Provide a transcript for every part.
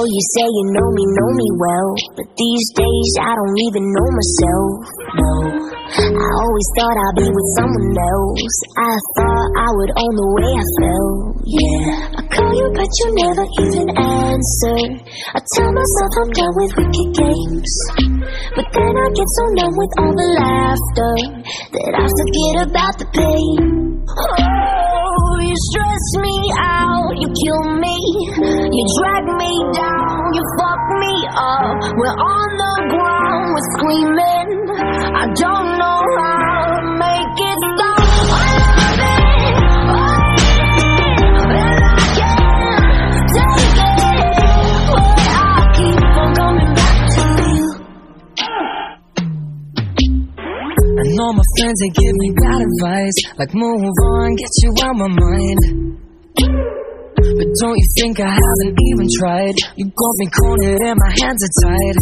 You say you know me, know me well, but these days I don't even know myself. No, I always thought I'd be with someone else. I thought I would own the way I felt. Yeah, I call you, but you never even answer. I tell myself I'm done with wicked games, but then I get so numb with all the laughter that I forget about the pain. You drag me down, you fuck me up. We're on the ground, we're screaming. I don't know how to make it stop. I love it, and I can't take it, I keep on coming back to you. Know my friends, they give me bad advice. Like, move on, get you out my mind. Don't you think I haven't even tried? You got me cornered and my hands are tied.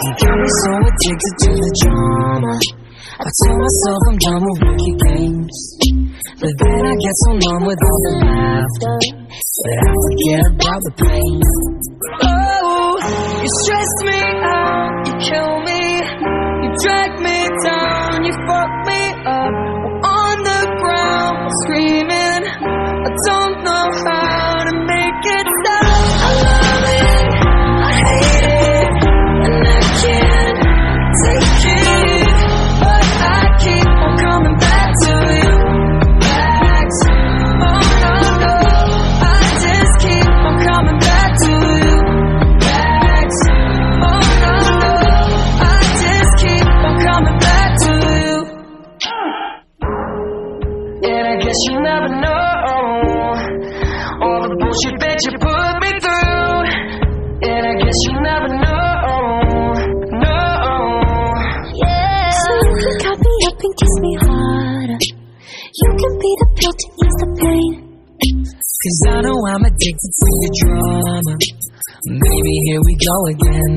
You got me so addicted to the drama. I tell myself I'm done with wicked games. But then I get so numb with all the laughter that I forget about the pain. Oh, you stress me out, you kill me, you drag me down, you fuck me up. Be the pill to ease the pain. Cause I know I'm addicted to your drama. Maybe here we go again.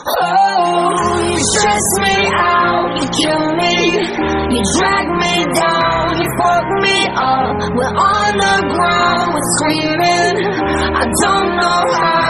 Oh, you stress me out, you kill me, you drag me down, you fuck me up. We're on the ground, we're screaming. I don't know how